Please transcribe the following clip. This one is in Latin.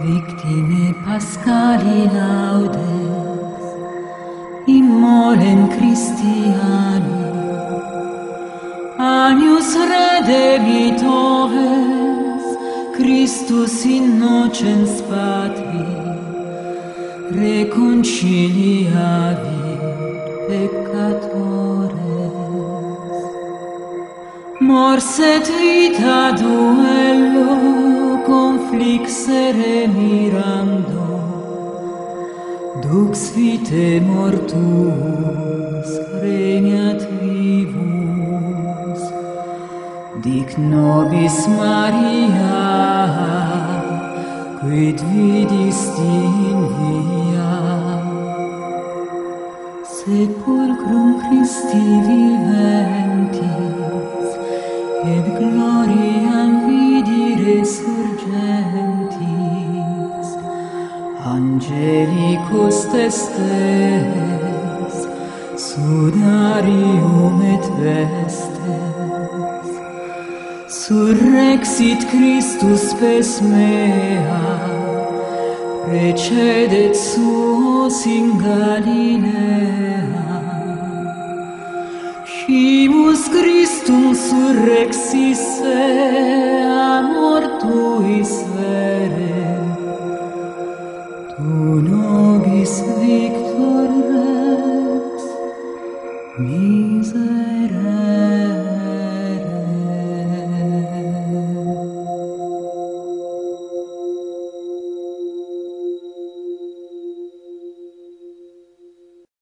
Victime Pascali laudes, immolen Christiani, Agnus redemptores, Christus innocens patri, reconcilia vir. Morse vita duello conflixere mirando. Dux vite mortus regnat vivus. Dic nobis Maria quid vidis in via. Sepulcrum Christi vivens gloriam vidi resurgentis, angelicus testes, sudarium et vestes, surrexit Christus spes mea, precedet suos in Galilea Primus Christum surrexis amor tuis vere Tu nobis victor rex miserere.